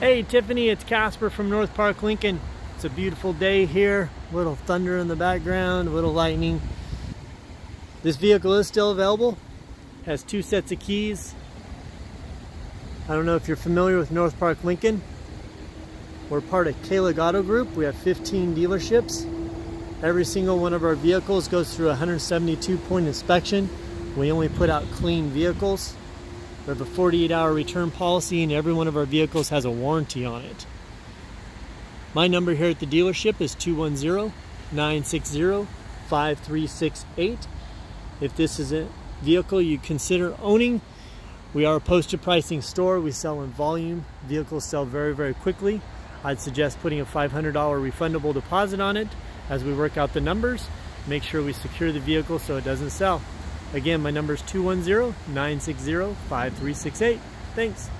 Hey Tiffany, it's Casper from North Park Lincoln. It's a beautiful day here. A Little thunder in the background, a little lightning. This vehicle is still available. Has two sets of keys. I don't know if you're familiar with North Park Lincoln. We're part of Kahlig Auto Group. We have 15 dealerships. Every single one of our vehicles goes through 172 point inspection. We only put out clean vehicles. We have a 48 hour return policy and every one of our vehicles has a warranty on it. My number here at the dealership is 210-960-5368. If this is a vehicle you consider owning, we are a posted pricing store. We sell in volume. Vehicles sell very, very quickly. I'd suggest putting a $500 refundable deposit on it as we work out the numbers. Make sure we secure the vehicle so it doesn't sell. Again, my number is 210-960-5368. Thanks.